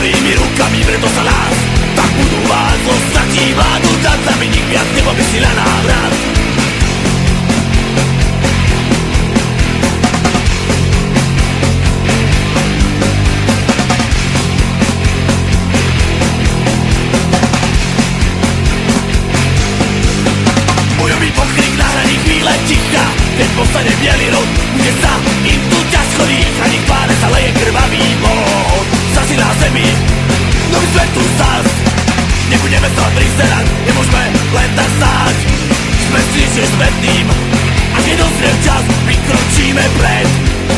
Obrimiru kami breto zalaz Tak burua gozaki badutat Zaminik behatzeko bizilana braz Ten postaje bieli rod, gdje sam tu tjaskori, a njih. Nový svet tu zas. Nebudeme sa prizerať Nemôžeme len tak stáť. Sme svetným A keď dozrie čas Vykročíme pred.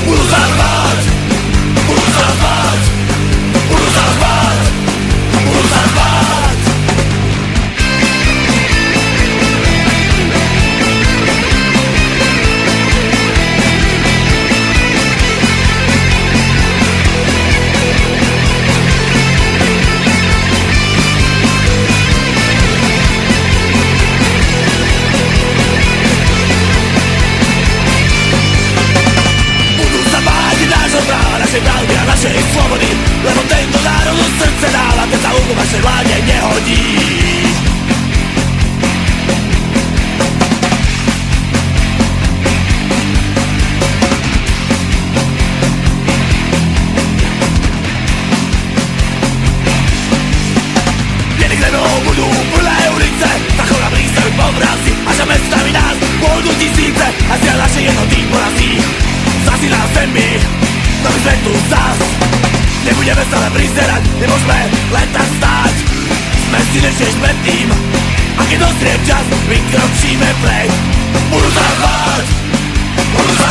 Budú sa slobody Lebo tento národ od srdce dáva, ten sa úkol vašej vláde nehodí. Budú plné ulice Zachová prístav povrazy A mestami nás pôjdu tisíce A zia naše jednoty porazí. Zasi na zemi Nový svet tu zas Nebudeme stále prizerať Nemôžeme len tak stáť. Sme si ešte predtým A keď dozrie čas Vykročíme preč Budú sa Budú sa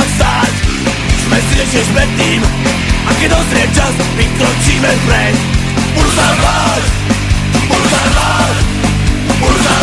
bezsrdečne spätným A keď dozrie čas, vykročíme vpred Budú sa rvať, budú sa rvať, budú sa